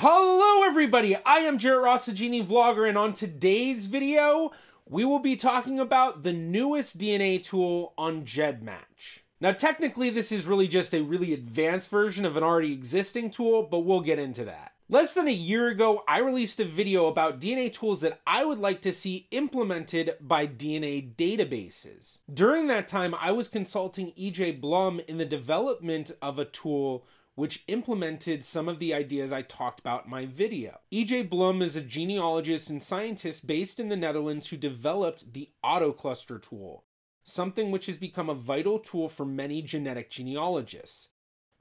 Hello everybody, I am Jarrett Ross GeneaVlogger, and on today's video, we will be talking about the newest DNA tool on GEDmatch. Now technically this is really just a really advanced version of an already existing tool, but we'll get into that. Less than a year ago, I released a video about DNA tools that I would like to see implemented by DNA databases. During that time, I was consulting EJ Blom in the development of a tool which implemented some of the ideas I talked about in my video. EJ Blom is a genealogist and scientist based in the Netherlands who developed the AutoCluster tool, something which has become a vital tool for many genetic genealogists.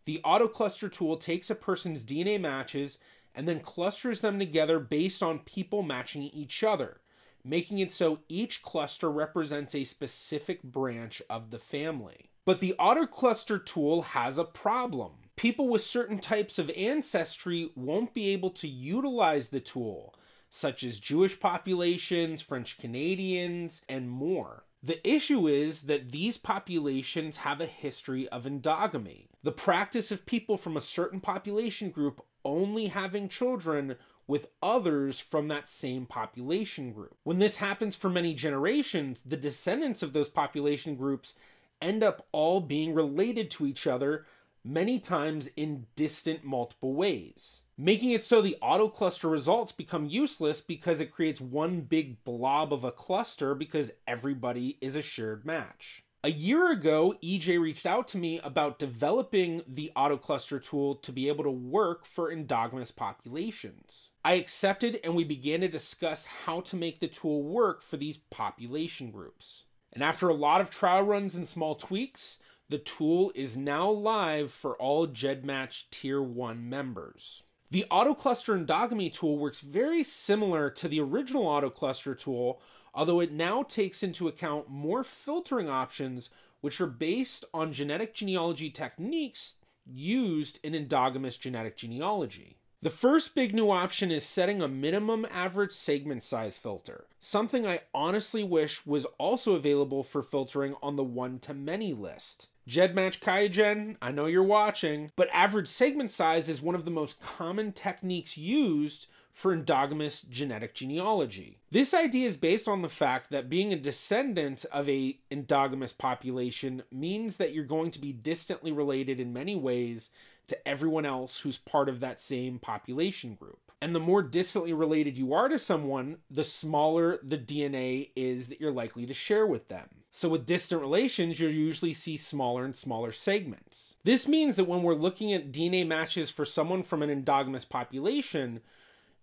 The AutoCluster tool takes a person's DNA matches and then clusters them together based on people matching each other, making it so each cluster represents a specific branch of the family. But the AutoCluster tool has a problem people with certain types of ancestry won't be able to utilize the tool, such as Jewish populations, French Canadians, and more. The issue is that these populations have a history of endogamy, the practice of people from a certain population group only having children with others from that same population group. When this happens for many generations, the descendants of those population groups end up all being related to each other many times in distant multiple ways, making it so the auto cluster results become useless because it creates one big blob of a cluster because everybody is a shared match. A year ago, EJ reached out to me about developing the auto cluster tool to be able to work for endogamous populations. I accepted and we began to discuss how to make the tool work for these population groups. And after a lot of trial runs and small tweaks, the tool is now live for all GEDmatch Tier 1 members. The AutoCluster Endogamy tool works very similar to the original AutoCluster tool, although it now takes into account more filtering options which are based on genetic genealogy techniques used in endogamous genetic genealogy. The first big new option is setting a minimum average segment size filter, something I honestly wish was also available for filtering on the one to many list. GEDmatch Qiagen, I know you're watching, but average segment size is one of the most common techniques used for endogamous genetic genealogy. This idea is based on the fact that being a descendant of a endogamous population means that you're going to be distantly related in many ways to everyone else who's part of that same population group. And the more distantly related you are to someone, the smaller the DNA is that you're likely to share with them. So with distant relations, you'll usually see smaller and smaller segments. This means that when we're looking at DNA matches for someone from an endogamous population,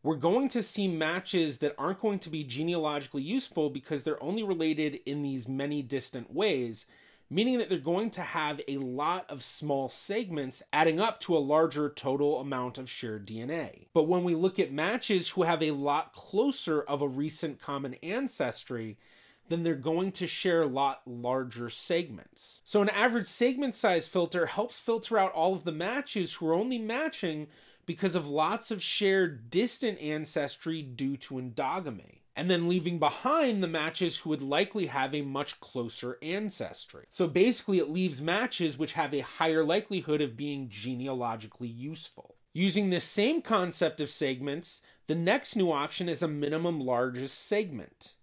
we're going to see matches that aren't going to be genealogically useful because they're only related in these many distant ways meaning that they're going to have a lot of small segments adding up to a larger total amount of shared DNA. But when we look at matches who have a lot closer of a recent common ancestry, then they're going to share a lot larger segments. So an average segment size filter helps filter out all of the matches who are only matching because of lots of shared distant ancestry due to endogamy and then leaving behind the matches who would likely have a much closer ancestry. So basically, it leaves matches which have a higher likelihood of being genealogically useful. Using this same concept of segments, the next new option is a minimum largest segment.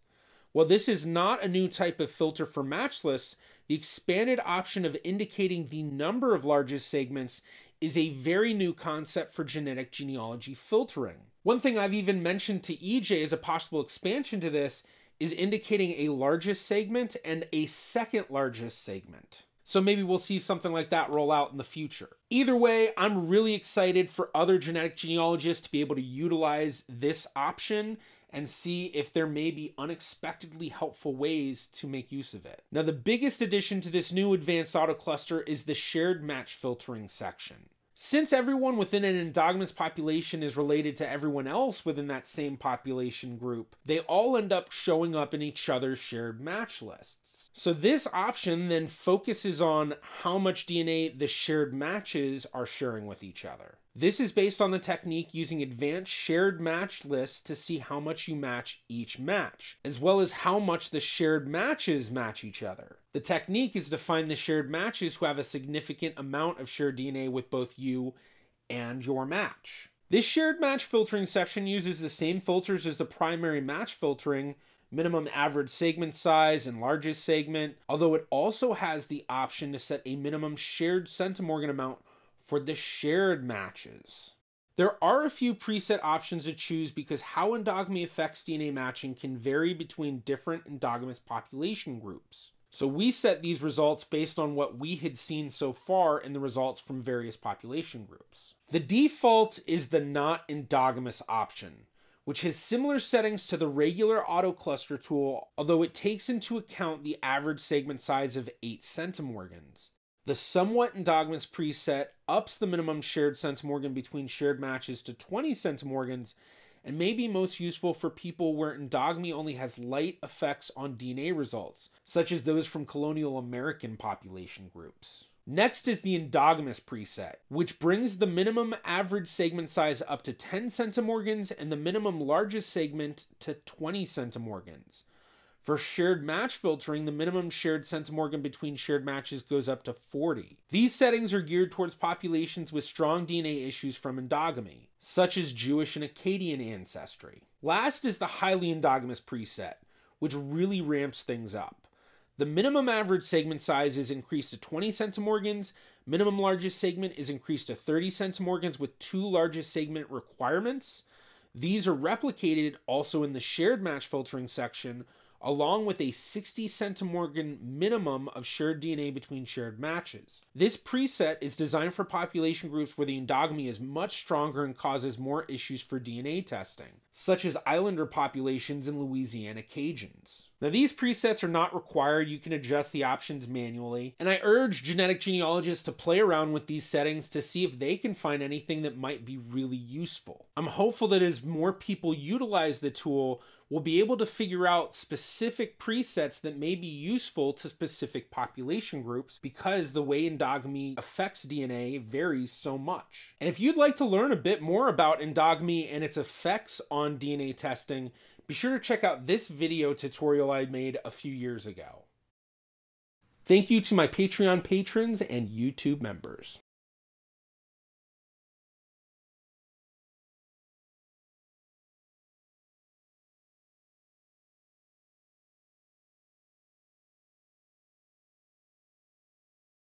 While this is not a new type of filter for match lists, the expanded option of indicating the number of largest segments is a very new concept for genetic genealogy filtering. One thing I've even mentioned to EJ as a possible expansion to this is indicating a largest segment and a second largest segment. So maybe we'll see something like that roll out in the future. Either way, I'm really excited for other genetic genealogists to be able to utilize this option and see if there may be unexpectedly helpful ways to make use of it. Now, the biggest addition to this new advanced auto cluster is the shared match filtering section. Since everyone within an endogamous population is related to everyone else within that same population group, they all end up showing up in each other's shared match lists. So this option then focuses on how much DNA the shared matches are sharing with each other. This is based on the technique using advanced shared match lists to see how much you match each match, as well as how much the shared matches match each other. The technique is to find the shared matches who have a significant amount of shared DNA with both you and your match. This shared match filtering section uses the same filters as the primary match filtering, minimum average segment size and largest segment, although it also has the option to set a minimum shared centimorgan amount for the shared matches. There are a few preset options to choose because how endogamy affects DNA matching can vary between different endogamous population groups. So we set these results based on what we had seen so far in the results from various population groups. The default is the not endogamous option, which has similar settings to the regular auto cluster tool, although it takes into account the average segment size of 8 centimorgans. The somewhat endogamous preset ups the minimum shared centimorgan between shared matches to 20 centimorgans and may be most useful for people where endogamy only has light effects on DNA results, such as those from colonial American population groups. Next is the endogamous preset, which brings the minimum average segment size up to 10 centimorgans and the minimum largest segment to 20 centimorgans. For shared match filtering, the minimum shared centimorgan between shared matches goes up to 40. These settings are geared towards populations with strong DNA issues from endogamy, such as Jewish and Acadian ancestry. Last is the highly endogamous preset, which really ramps things up. The minimum average segment size is increased to 20 centimorgans, minimum largest segment is increased to 30 centimorgans with two largest segment requirements. These are replicated also in the shared match filtering section along with a 60 centimorgan minimum of shared DNA between shared matches. This preset is designed for population groups where the endogamy is much stronger and causes more issues for DNA testing, such as islander populations and Louisiana Cajuns. Now, these presets are not required, you can adjust the options manually, and I urge genetic genealogists to play around with these settings to see if they can find anything that might be really useful. I'm hopeful that as more people utilize the tool, we'll be able to figure out specific presets that may be useful to specific population groups because the way endogamy affects DNA varies so much. And if you'd like to learn a bit more about endogamy and its effects on DNA testing, be sure to check out this video tutorial I made a few years ago. Thank you to my Patreon patrons and YouTube members.